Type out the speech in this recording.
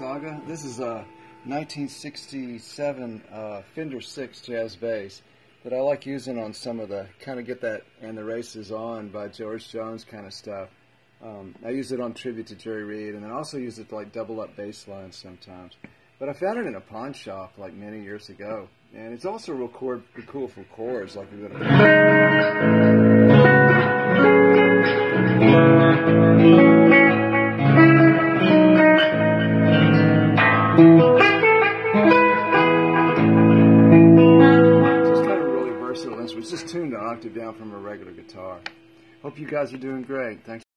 Saga. This is a 1967 uh, Fender 6 jazz bass that I like using on some of the kind of get that and the races on by George Jones kind of stuff. Um, I use it on tribute to Jerry Reed, and then also use it to like double up bass lines sometimes. But I found it in a pawn shop like many years ago, and it's also real, chord, cool for chords. Like you're gonna. It's just tuned an octave down from a regular guitar. Hope you guys are doing great. Thanks.